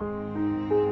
Música